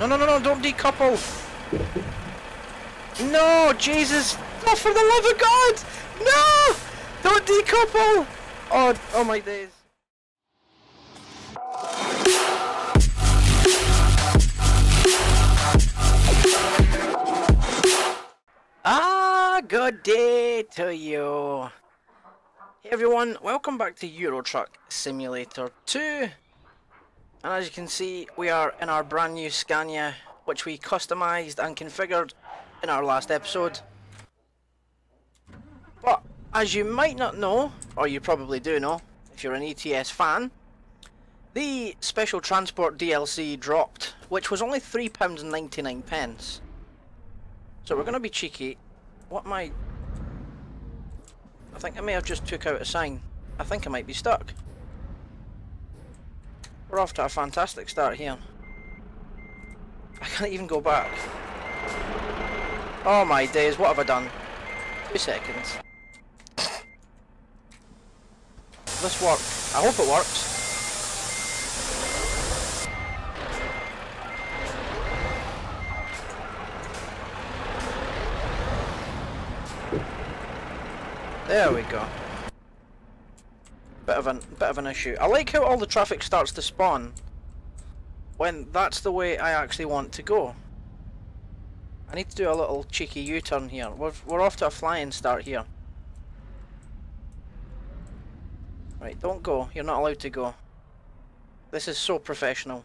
No, no, no, no, don't decouple! No, Jesus! Not for the love of God! No! Don't decouple! Oh, oh my days. Ah, good day to you. Hey everyone, welcome back to Euro Truck Simulator 2. And as you can see, we are in our brand new Scania, which we customised and configured in our last episode. But, as you might not know, or you probably do know, if you're an ETS fan, the Special Transport DLC dropped, which was only £3.99. So we're going to be cheeky. What am I... I think I may have just took out a sign. I think I might be stuck. We're off to a fantastic start here. I can't even go back. Oh my days, what have I done? Two seconds. This work. I hope it works. There we go. Of an bit of an issue. I like how all the traffic starts to spawn when that's the way I actually want to go. I need to do a little cheeky U-turn here. We're we're off to a flying start here. Right, don't go. You're not allowed to go. This is so professional.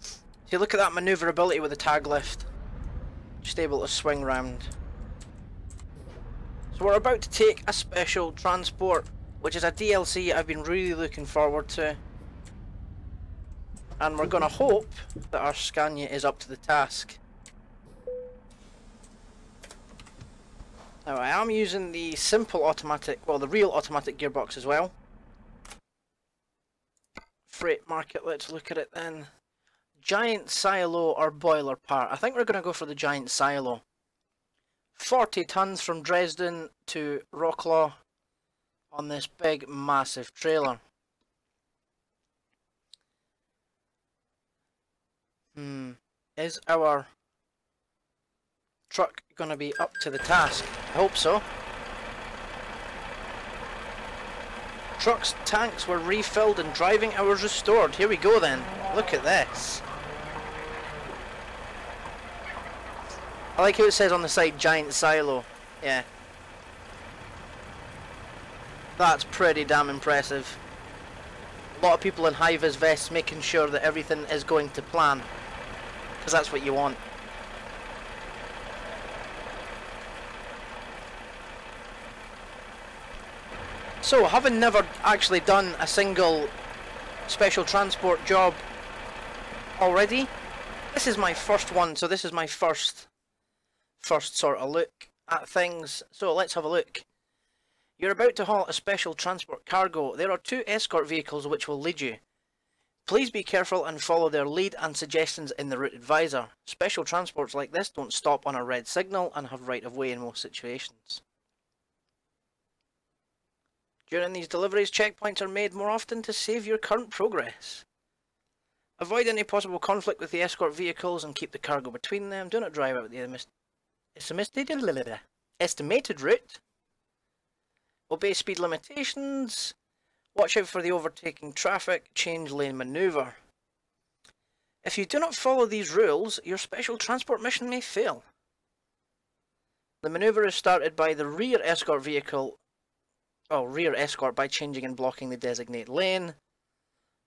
See, look at that manoeuvrability with the tag lift. Just able to swing round. So we're about to take a special transport, which is a DLC I've been really looking forward to. And we're going to hope that our Scania is up to the task. Now I am using the simple automatic, well the real automatic gearbox as well. Freight market, let's look at it then. Giant silo or boiler part. I think we're going to go for the giant silo. 40 tons from Dresden to Wroclaw on this big massive trailer. Hmm, is our truck going to be up to the task? I hope so. Truck's tanks were refilled and driving hours restored. Here we go then. Look at this. I like how it says on the side giant silo. Yeah. That's pretty damn impressive. A lot of people in high-vis vests making sure that everything is going to plan. Because that's what you want. So, having never actually done a single special transport job already, this is my first one, so this is my first first sort of look at things. So let's have a look. You're about to haul a special transport cargo. There are two escort vehicles which will lead you. Please be careful and follow their lead and suggestions in the route advisor. Special transports like this don't stop on a red signal and have right of way in most situations. During these deliveries, checkpoints are made more often to save your current progress. Avoid any possible conflict with the escort vehicles and keep the cargo between them. Do not drive out the estimated route. Obey speed limitations. Watch out for the overtaking traffic. Change lane maneuver. If you do not follow these rules, your special transport mission may fail. The maneuver is started by the rear escort vehicle, oh, rear escort by changing and blocking the designated lane.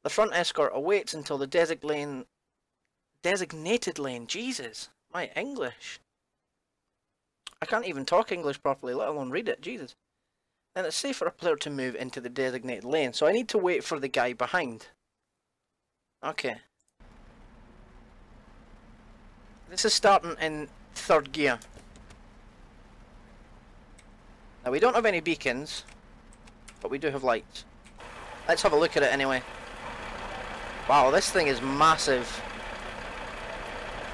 The front escort awaits until the designated lane, designated lane, Jesus, my English, I can't even talk English properly, let alone read it, Jesus. Then it's safe for a player to move into the designated lane, so I need to wait for the guy behind. Okay. This is starting in third gear. Now we don't have any beacons, but we do have lights. Let's have a look at it anyway. Wow, this thing is massive.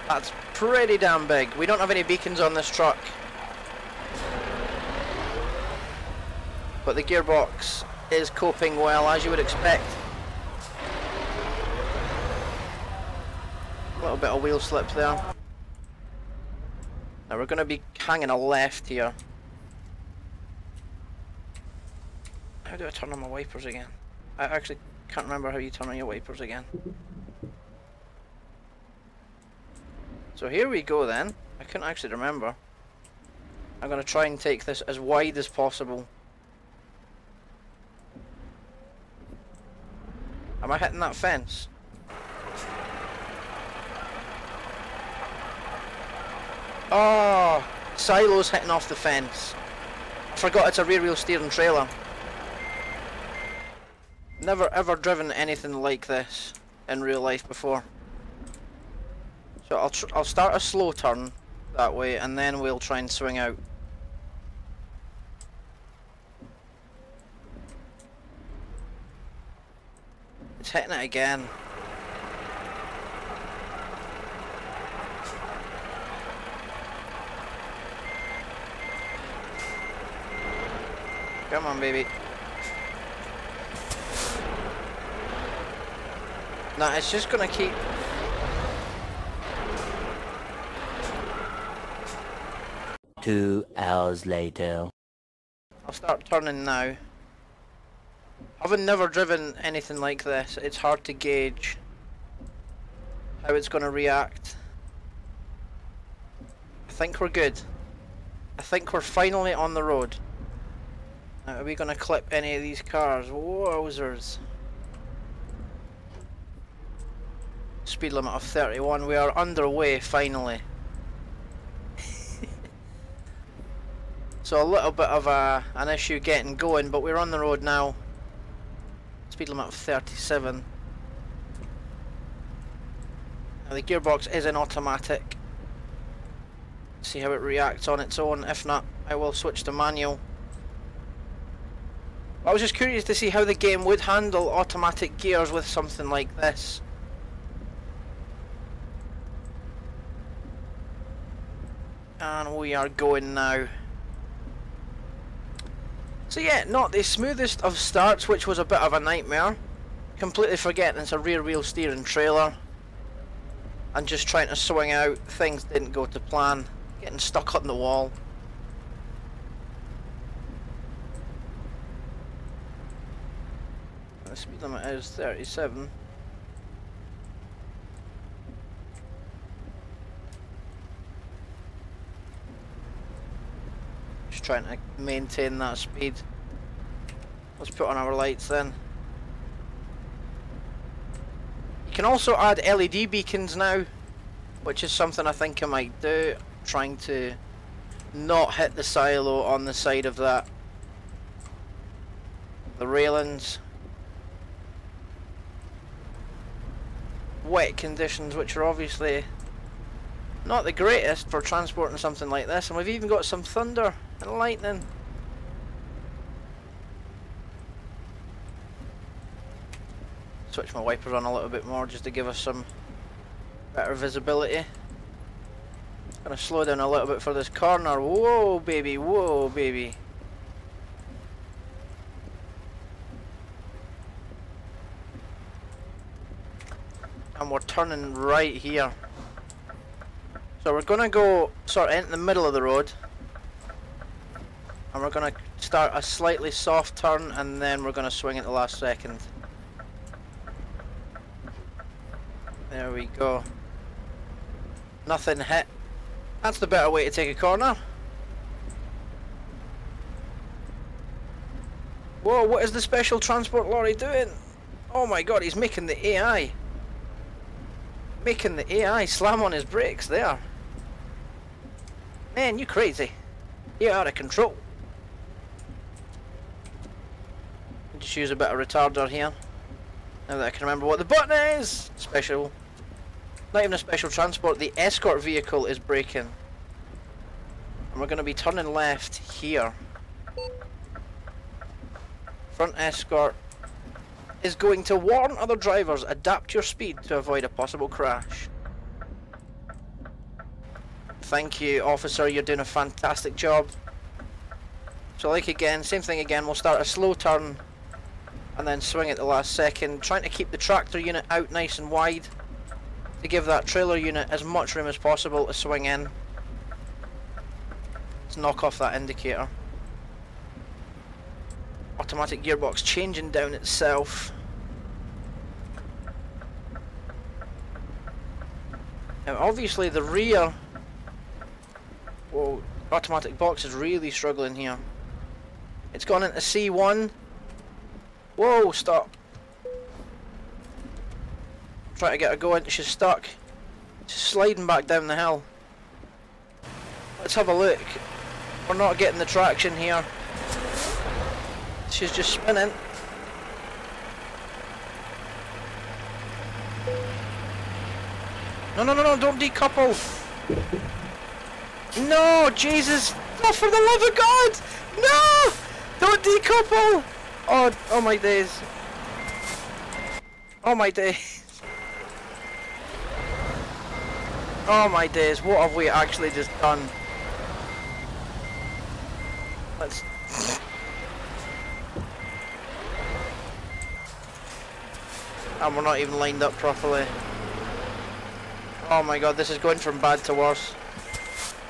That's pretty damn big. We don't have any beacons on this truck. But the gearbox is coping well as you would expect. A little bit of wheel slip there. Now we're going to be hanging a left here. How do I turn on my wipers again? I actually can't remember how you turn on your wipers again. So here we go then. I couldn't actually remember. I'm going to try and take this as wide as possible. Am I hitting that fence? Oh, silo's hitting off the fence. I forgot it's a rear wheel steering trailer. Never ever driven anything like this in real life before. So I'll I'll start a slow turn that way and then we'll try and swing out. It's hitting it again. Come on, baby. No, it's just gonna keep... Two hours later. I'll start turning now. Having never driven anything like this, it's hard to gauge how it's going to react. I think we're good. I think we're finally on the road. Now, are we going to clip any of these cars? Wowzers. Speed limit of 31. We are underway finally. so a little bit of a, an issue getting going, but we're on the road now speed limit of 37. Now the gearbox is in automatic. See how it reacts on its own. If not, I will switch to manual. I was just curious to see how the game would handle automatic gears with something like this. And we are going now. So yeah, not the smoothest of starts, which was a bit of a nightmare. Completely forgetting it's a rear wheel steering trailer. And just trying to swing out, things didn't go to plan. Getting stuck on the wall. The speed limit is 37. Trying to maintain that speed. Let's put on our lights then. You can also add LED beacons now, which is something I think I might do. Trying to not hit the silo on the side of that. The railings. Wet conditions, which are obviously not the greatest for transporting something like this, and we've even got some thunder and lightning. Switch my wipers on a little bit more just to give us some better visibility. Gonna slow down a little bit for this corner. Whoa, baby, whoa, baby. And we're turning right here. So we're gonna go sort of in the middle of the road and we're to start a slightly soft turn and then we're to swing at the last second. There we go. Nothing hit. That's the better way to take a corner. Whoa, what is the special transport lorry doing? Oh my god, he's making the AI. Making the AI slam on his brakes there. Man, you crazy. You're out of control. Just use a bit of retarder here. Now that I can remember what the button is! Special. Not even a special transport, the escort vehicle is breaking. And we're going to be turning left here. Front escort is going to warn other drivers, adapt your speed to avoid a possible crash. Thank you officer, you're doing a fantastic job. So like again, same thing again, we'll start a slow turn and then swing at the last second, trying to keep the tractor unit out nice and wide. to give that trailer unit as much room as possible to swing in. Let's knock off that indicator. Automatic gearbox changing down itself. Now obviously the rear Whoa, automatic box is really struggling here. It's gone into C1. Whoa, stop. Try to get her going, she's stuck. She's sliding back down the hill. Let's have a look. We're not getting the traction here. She's just spinning. No, no, no, no, don't decouple. No, Jesus. Not for the love of God. No, don't decouple. Oh, oh my days. Oh my days. Oh my days, what have we actually just done? Let's... and we're not even lined up properly. Oh my god, this is going from bad to worse.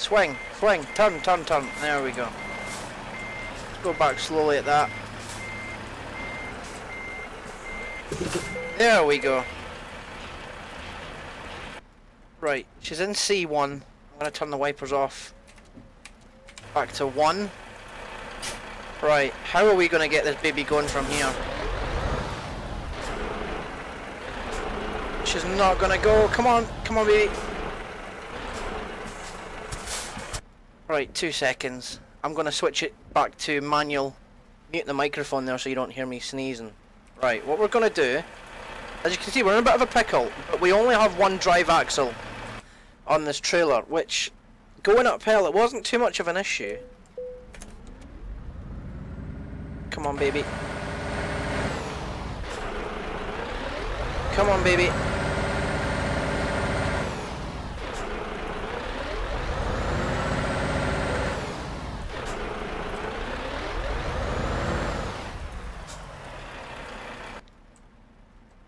Swing, swing, turn, turn, turn. There we go. Let's go back slowly at that. There we go. Right, she's in C1. I'm going to turn the wipers off. Back to 1. Right, how are we going to get this baby going from here? She's not going to go. Come on, come on baby. Right, two seconds. I'm going to switch it back to manual. Mute the microphone there so you don't hear me sneezing. Right, what we're going to do as you can see, we're in a bit of a pickle, but we only have one drive axle on this trailer, which going uphill, it wasn't too much of an issue. Come on, baby. Come on, baby.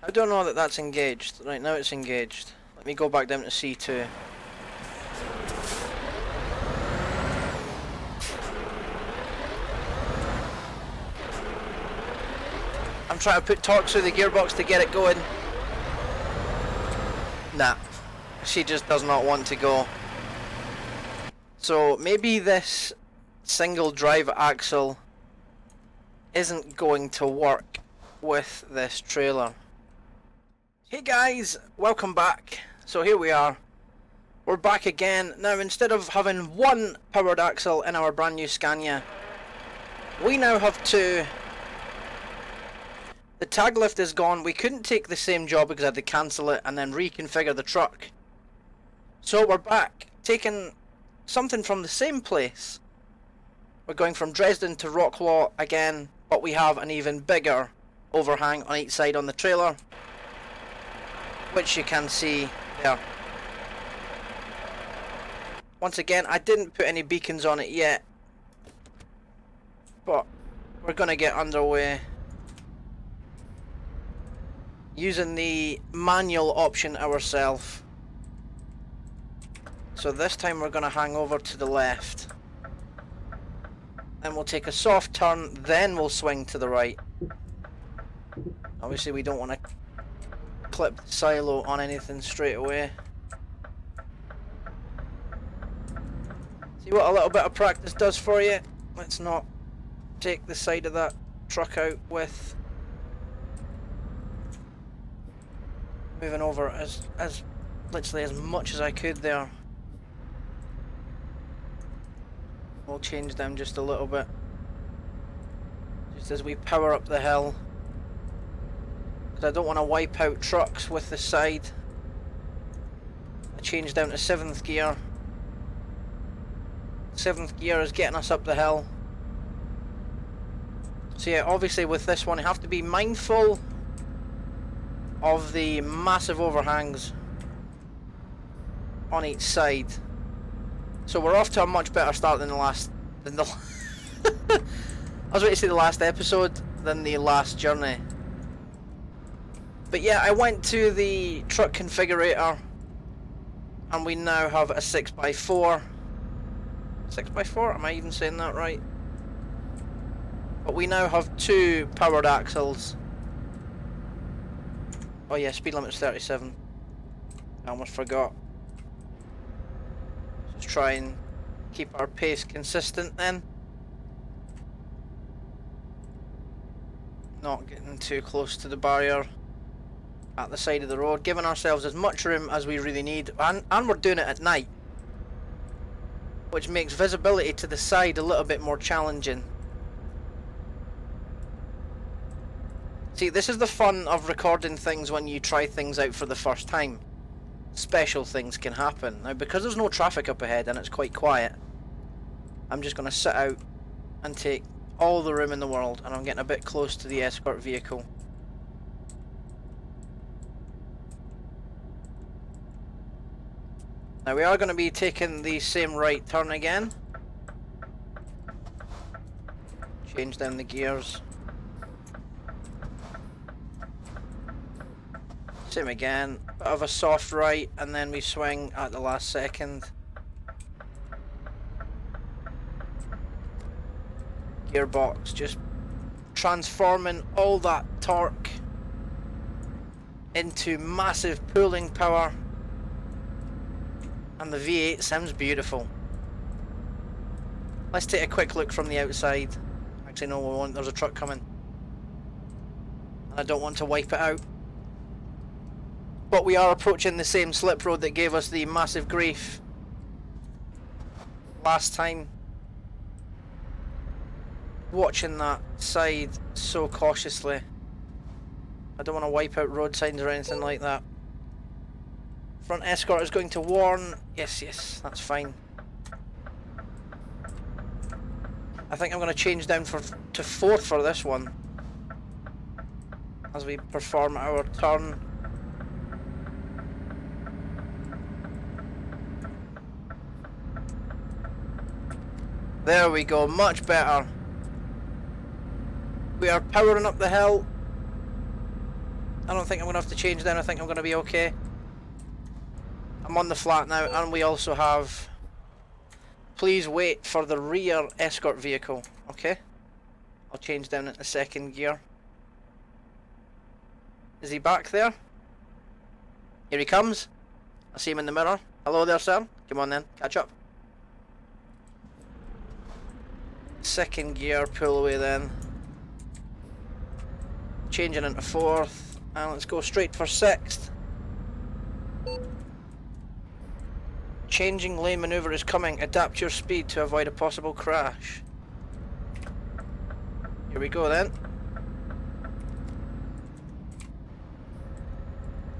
I don't know that that's engaged. Right now it's engaged. Let me go back down to C2. I'm trying to put torque through the gearbox to get it going. Nah, she just does not want to go. So maybe this single drive axle isn't going to work with this trailer. Hey guys, welcome back. So here we are. We're back again. Now instead of having one powered axle in our brand new Scania, we now have two. The tag lift is gone. We couldn't take the same job because I had to cancel it and then reconfigure the truck. So we're back, taking something from the same place. We're going from Dresden to Wroclaw again, but we have an even bigger overhang on each side on the trailer which you can see there. Once again, I didn't put any beacons on it yet, but we're going to get underway using the manual option ourselves. So this time we're going to hang over to the left. Then we'll take a soft turn, then we'll swing to the right. Obviously we don't want to clip silo on anything straight away. See what a little bit of practice does for you? Let's not take the side of that truck out with moving over as as literally as much as I could there. We'll change them just a little bit. Just as we power up the hill. I don't want to wipe out trucks with the side. I changed down to 7th gear. 7th gear is getting us up the hill. So yeah, obviously with this one you have to be mindful of the massive overhangs on each side. So we're off to a much better start than the last than the I was waiting to say the last episode than the last journey. But yeah, I went to the truck configurator And we now have a 6x4. 6x4? Am I even saying that right? But we now have two powered axles. Oh yeah, speed limit's 37. I almost forgot. Let's try and keep our pace consistent then. Not getting too close to the barrier at the side of the road, giving ourselves as much room as we really need, and, and we're doing it at night, which makes visibility to the side a little bit more challenging. See, this is the fun of recording things when you try things out for the first time. Special things can happen. Now, because there's no traffic up ahead and it's quite quiet, I'm just going to sit out and take all the room in the world and I'm getting a bit close to the escort vehicle. Now we are going to be taking the same right turn again. Change down the gears. Same again, bit of a soft right and then we swing at the last second. gearbox, just transforming all that torque into massive pulling power and the V8 sounds beautiful. Let's take a quick look from the outside. Actually no, we won't, there's a truck coming. And I don't want to wipe it out. But we are approaching the same slip road that gave us the massive grief last time watching that side so cautiously. I don't want to wipe out road signs or anything like that. Front escort is going to warn. Yes, yes, that's fine. I think I'm going to change down for to fourth for this one. As we perform our turn. There we go, much better. We are powering up the hill. I don't think I'm going to have to change then. I think I'm going to be okay. I'm on the flat now and we also have... Please wait for the rear escort vehicle. Okay? I'll change down into second gear. Is he back there? Here he comes. I see him in the mirror. Hello there, sir. Come on then. Catch up. Second gear, pull away then changing into fourth, and let's go straight for sixth. Changing lane maneuver is coming. Adapt your speed to avoid a possible crash. Here we go then.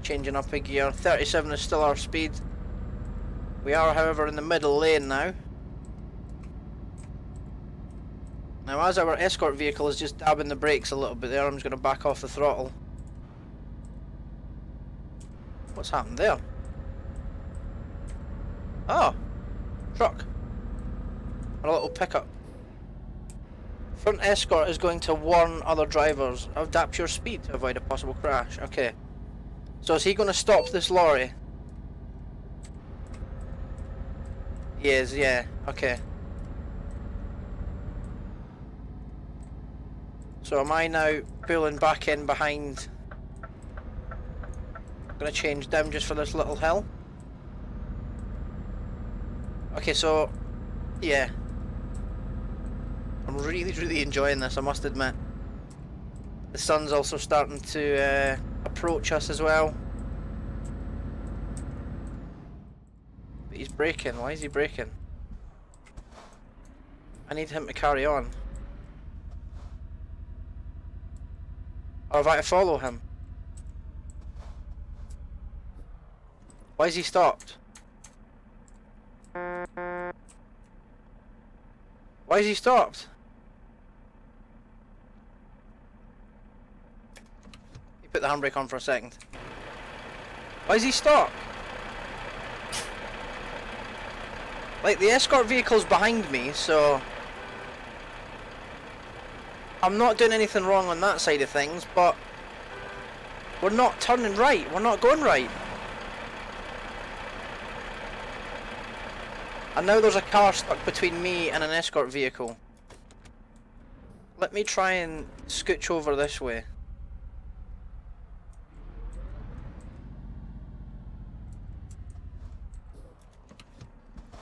Changing up a gear. 37 is still our speed. We are, however, in the middle lane now. Now as our escort vehicle is just dabbing the brakes a little bit there, I'm just going to back off the throttle. What's happened there? Oh! Truck. A little pickup. Front escort is going to warn other drivers. Adapt your speed to avoid a possible crash. Okay. So is he going to stop this lorry? He is, yeah. Okay. So am I now pulling back in behind? I'm gonna change down just for this little hill. Okay, so yeah. I'm really, really enjoying this, I must admit. The sun's also starting to uh, approach us as well. But he's breaking, why is he breaking? I need him to carry on. Or have I to follow him? Why is he stopped? Why is he stopped? He put the handbrake on for a second. Why is he stopped? Like, the escort vehicle's behind me, so... I'm not doing anything wrong on that side of things, but we're not turning right. We're not going right. And now there's a car stuck between me and an escort vehicle. Let me try and scooch over this way.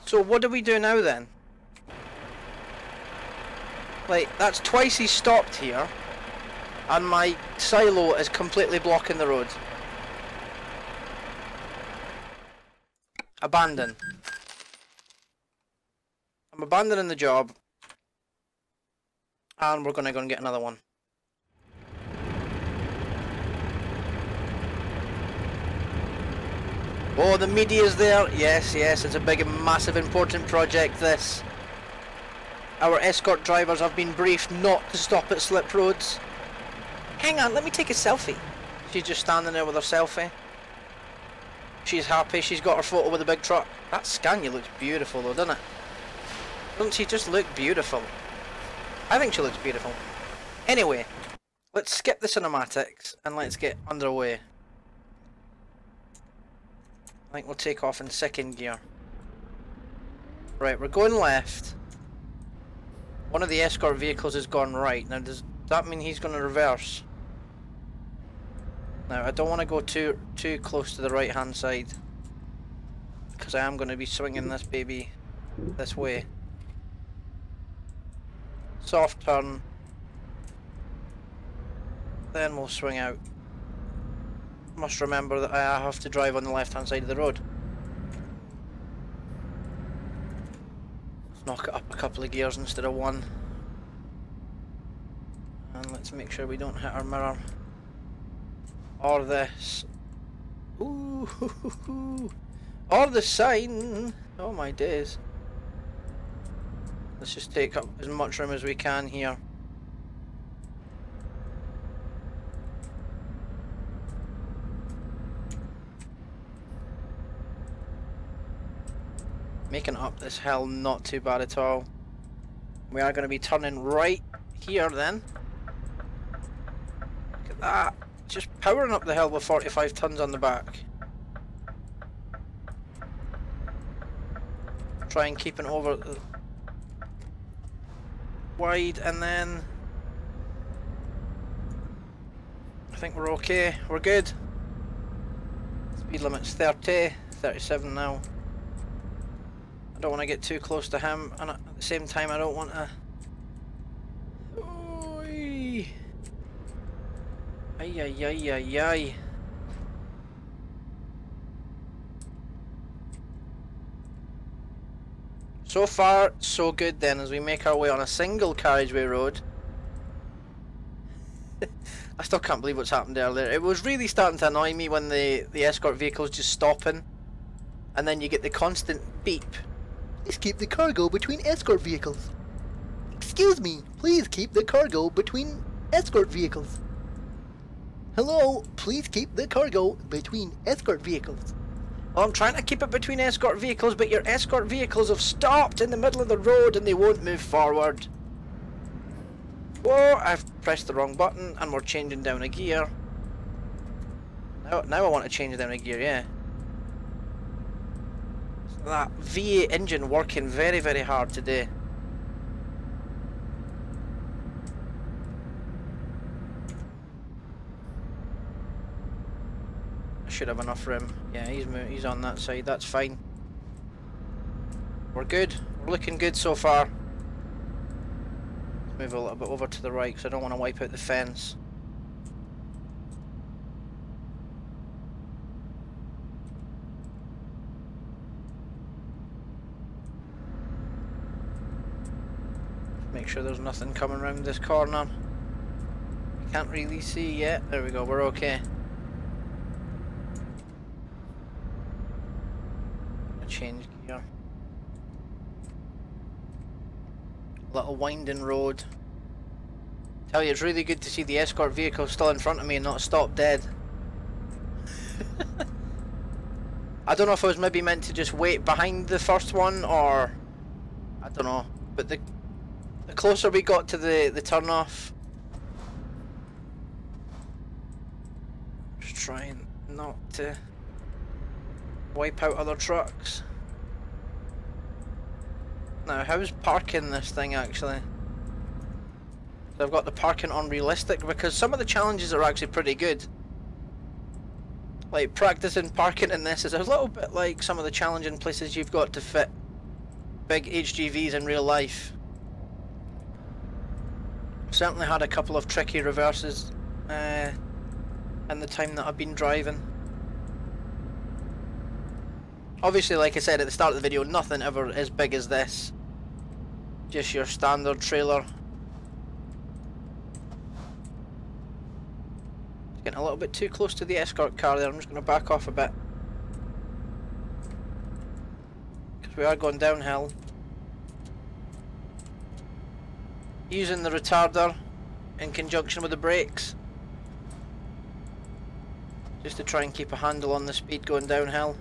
So what do we do now then? Like, that's twice he's stopped here. And my silo is completely blocking the road. Abandon. I'm abandoning the job. And we're gonna go and get another one. Oh, the media's there. Yes, yes, it's a big massive important project, this. Our escort drivers have been briefed not to stop at slip roads. Hang on, let me take a selfie. She's just standing there with her selfie. She's happy, she's got her photo with the big truck. That Scania looks beautiful though, doesn't it? Doesn't she just look beautiful? I think she looks beautiful. Anyway, let's skip the cinematics and let's get underway. I think we'll take off in second gear. Right, we're going left. One of the escort vehicles has gone right. Now, does that mean he's going to reverse? Now, I don't want to go too too close to the right hand side. Because I am going to be swinging this baby this way. Soft turn. Then we'll swing out must remember that I have to drive on the left hand side of the road. Let's knock it up a couple of gears instead of one. And let's make sure we don't hit our mirror. Or this. Ooh, or the sign. Oh my days. Let's just take up as much room as we can here. Making up this hill not too bad at all. We are going to be turning right here then. Look at that. Just powering up the hill with 45 tons on the back. Try and keep it over wide and then I think we're okay. We're good. Speed limit's 30, 37 now. I don't want to get too close to him, and at the same time I don't want to... Oy. Ay, ay, ay, ay, ay. So far, so good then, as we make our way on a single carriageway road. I still can't believe what's happened earlier. It was really starting to annoy me when the, the escort vehicle's just stopping. And then you get the constant beep Please keep the cargo between escort vehicles. Excuse me, please keep the cargo between escort vehicles. Hello, please keep the cargo between escort vehicles. Well, I'm trying to keep it between escort vehicles, but your escort vehicles have stopped in the middle of the road and they won't move forward. Whoa, I've pressed the wrong button and we're changing down a gear. Now, now I want to change down a gear, yeah that V8 engine working very, very hard today. Should have enough room. Yeah, he's he's on that side. That's fine. We're good. We're looking good so far. Move a little bit over to the right because I don't want to wipe out the fence. Make sure there's nothing coming around this corner. Can't really see yet. There we go, we're okay. Change gear. Little winding road. Tell you, it's really good to see the escort vehicle still in front of me and not stop dead. I don't know if I was maybe meant to just wait behind the first one or... I don't know. But the the closer we got to the, the turn off. Just trying not to wipe out other trucks. Now. How's parking this thing actually? I've got the parking on realistic because some of the challenges are actually pretty good. Like practicing parking in this is a little bit like some of the challenging places you've got to fit big HGVs in real life. Certainly had a couple of tricky reverses uh, in the time that I've been driving. Obviously, like I said at the start of the video, nothing ever as big as this. Just your standard trailer. Getting a little bit too close to the escort car there, I'm just going to back off a bit. Because we are going downhill. Using the retarder in conjunction with the brakes. Just to try and keep a handle on the speed going downhill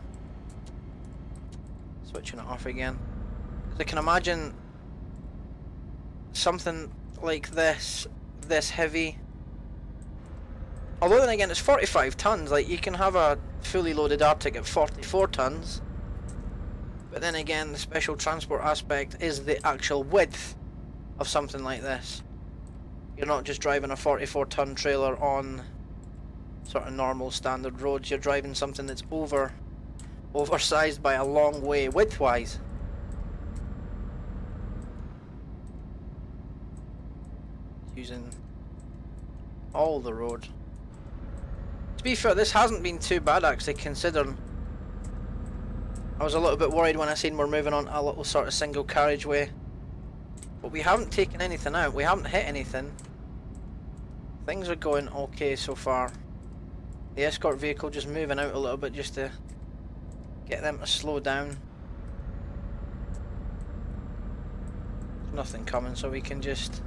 switching it off again. I can imagine something like this, this heavy. Although then again, it's 45 tons. Like you can have a fully loaded artic at 44 tons. But then again, the special transport aspect is the actual width of something like this. You're not just driving a 44 ton trailer on sort of normal standard roads. You're driving something that's over Oversized by a long way widthwise. Using all the road. To be fair, this hasn't been too bad actually considering I was a little bit worried when I seen we're moving on a little sort of single carriageway. But we haven't taken anything out, we haven't hit anything. Things are going okay so far. The escort vehicle just moving out a little bit just to Get them to slow down. There's nothing coming so we can just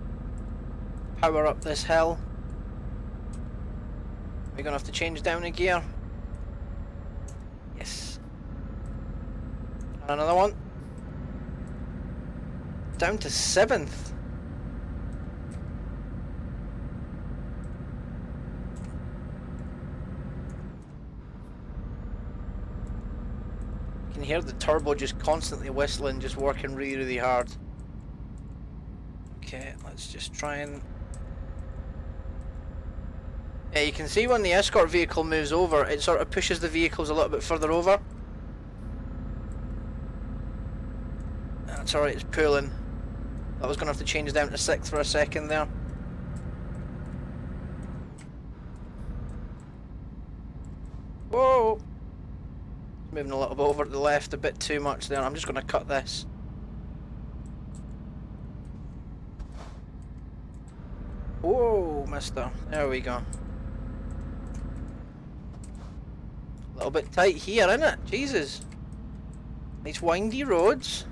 power up this hill. We're gonna have to change down a gear. Yes. Another one. Down to seventh. You can hear the turbo just constantly whistling, just working really, really hard. Okay, let's just try and... Yeah, you can see when the escort vehicle moves over, it sort of pushes the vehicles a little bit further over. Ah, That's alright, it's pulling. I was going to have to change down to 6th for a second there. Whoa! Moving a little bit over to the left, a bit too much there. I'm just going to cut this. Whoa, mister. There we go. A little bit tight here, isn't it? Jesus. These windy roads.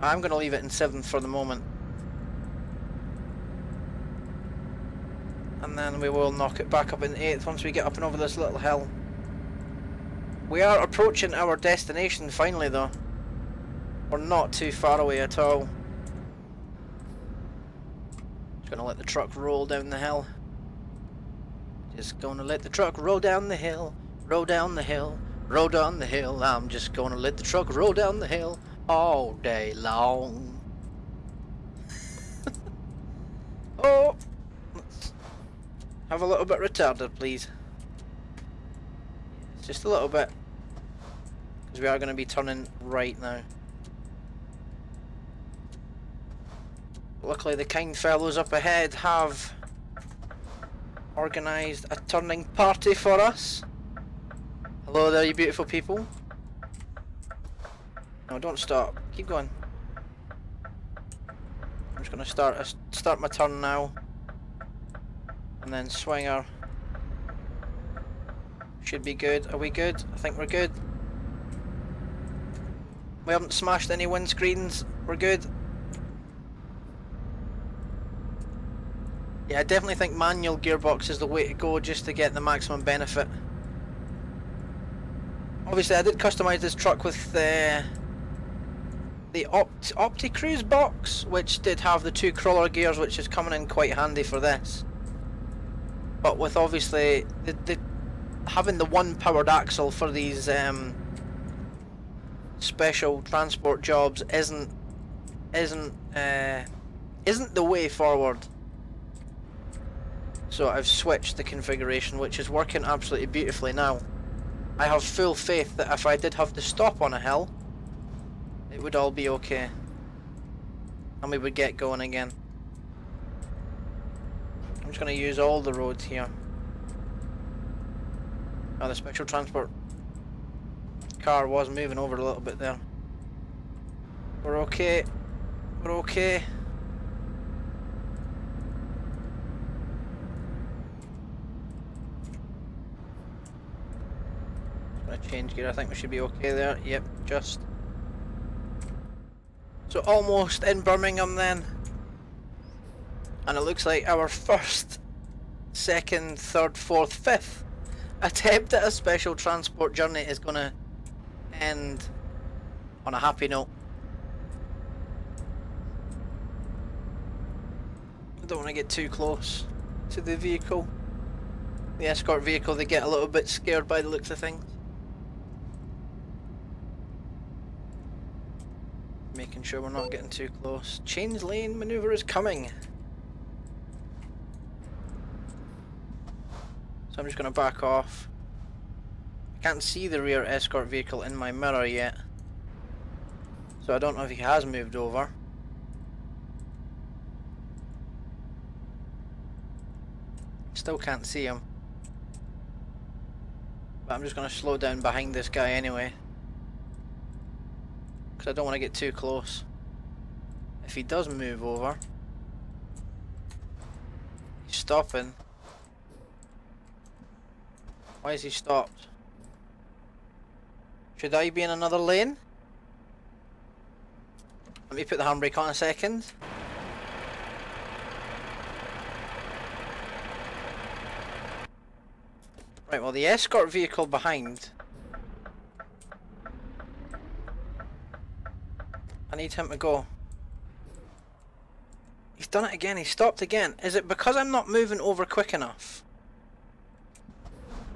I'm going to leave it in 7th for the moment. And then we will knock it back up in 8th once we get up and over this little hill. We are approaching our destination finally though. We're not too far away at all. Just gonna let the truck roll down the hill. Just gonna let the truck roll down the hill, roll down the hill, roll down the hill. I'm just gonna let the truck roll down the hill all day long. oh! Let's have a little bit retarded, please. Just a little bit. Because we are going to be turning right now. Luckily the kind fellows up ahead have organised a turning party for us. Hello there you beautiful people. No, don't stop. Keep going. I'm just going to start uh, start my turn now. And then swinger. Should be good. Are we good? I think we're good. We haven't smashed any windscreens. We're good. Yeah, I definitely think manual gearbox is the way to go just to get the maximum benefit. Obviously, I did customize this truck with the the Opt OptiCruise box, which did have the two crawler gears, which is coming in quite handy for this. But with obviously the, the having the one powered axle for these um, special transport jobs isn't isn't uh, isn't the way forward. So I've switched the configuration which is working absolutely beautifully now. I have full faith that if I did have to stop on a hill, it would all be okay. And we would get going again. I'm just going to use all the roads here. Oh, the special transport car was moving over a little bit there. We're okay. We're okay. Gonna change gear. I think we should be okay there. Yep, just. So almost in Birmingham then. And it looks like our first, second, third, fourth, fifth attempt at a special transport journey is going to end on a happy note. I don't want to get too close to the vehicle. The escort vehicle, they get a little bit scared by the looks of things. Making sure we're not getting too close. Change lane maneuver is coming. So I'm just going to back off. I can't see the rear escort vehicle in my mirror yet. So I don't know if he has moved over. Still can't see him. But I'm just going to slow down behind this guy anyway. Because I don't want to get too close. If he does move over, he's stopping. Why is he stopped? Should I be in another lane? Let me put the handbrake on a second. Right, well the escort vehicle behind. I need him to go. He's done it again, he stopped again. Is it because I'm not moving over quick enough?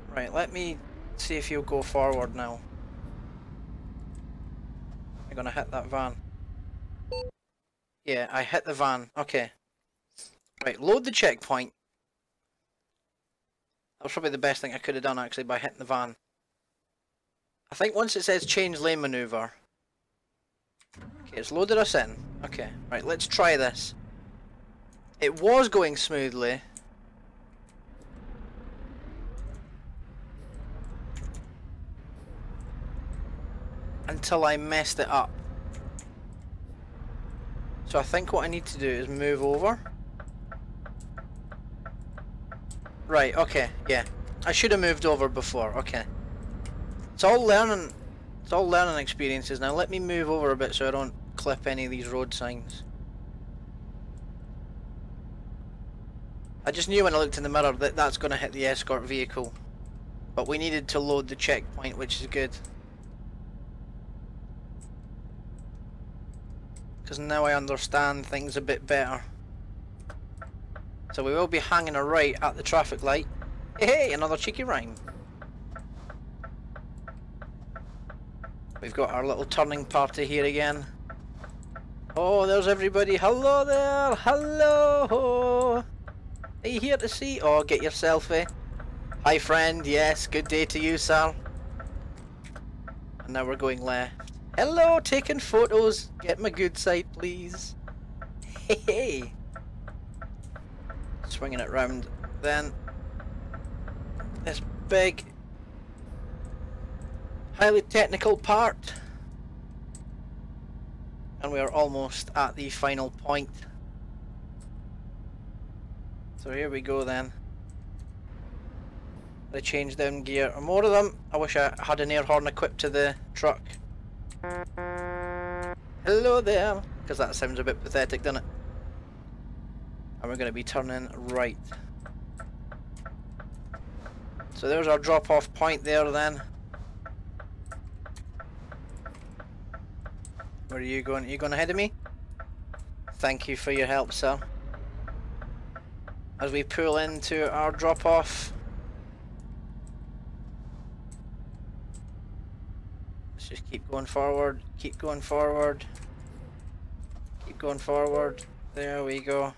Right, let me see if he'll go forward now. I'm gonna hit that van. Yeah, I hit the van. Okay. Right, load the checkpoint. That was probably the best thing I could have done actually by hitting the van. I think once it says change lane maneuver. It's loaded us in. Okay, right, let's try this. It was going smoothly. until I messed it up. So I think what I need to do is move over. Right, okay, yeah. I should have moved over before, okay. It's all learning, it's all learning experiences. Now let me move over a bit so I don't clip any of these road signs. I just knew when I looked in the mirror that that's going to hit the escort vehicle. But we needed to load the checkpoint, which is good. because now I understand things a bit better. So we will be hanging a right at the traffic light. Hey, another cheeky rhyme. We've got our little turning party here again. Oh, there's everybody. Hello there. Hello. Are you here to see? Oh, get your selfie. Hi friend. Yes, good day to you, sir. And now we're going left. Hello, taking photos. Get my good side, please. Hey, hey. Swinging it round. Then this big, highly technical part. And we are almost at the final point. So here we go then. They changed down gear. More of them. I wish I had an air horn equipped to the truck. Hello there! Because that sounds a bit pathetic, doesn't it? And we're going to be turning right. So there's our drop off point there then. Where are you going? Are you going ahead of me? Thank you for your help, sir. As we pull into our drop off Let's just keep going forward, keep going forward, keep going forward. There we go.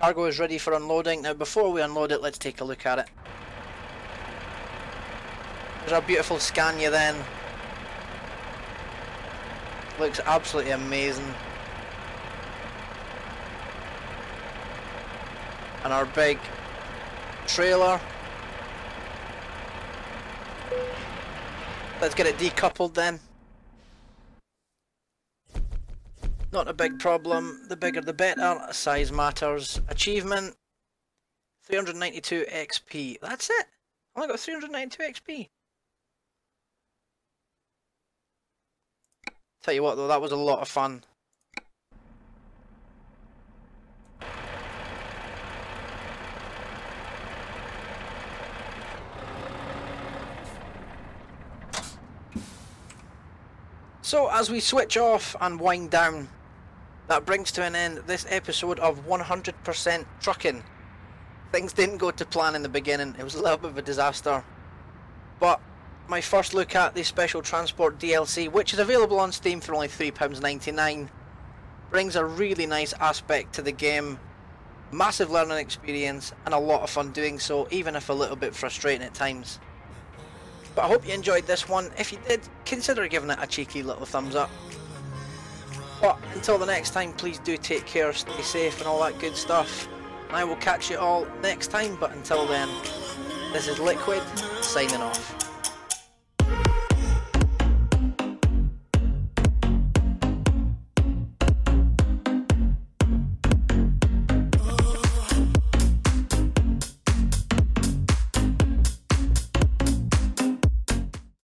Cargo is ready for unloading. Now before we unload it, let's take a look at it. There's our beautiful Scania then. Looks absolutely amazing. And our big trailer. Let's get it decoupled then. Not a big problem. The bigger the better. Size matters. Achievement. 392 XP. That's it. I only got 392 XP. Tell you what though, that was a lot of fun. So as we switch off and wind down, that brings to an end this episode of 100% trucking. Things didn't go to plan in the beginning, it was a little bit of a disaster. But my first look at the Special Transport DLC, which is available on Steam for only £3.99, brings a really nice aspect to the game. Massive learning experience and a lot of fun doing so, even if a little bit frustrating at times. But I hope you enjoyed this one. If you did, consider giving it a cheeky little thumbs up. But until the next time, please do take care, stay safe and all that good stuff. I will catch you all next time, but until then, this is LIKWID, signing off.